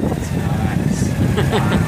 That's nice.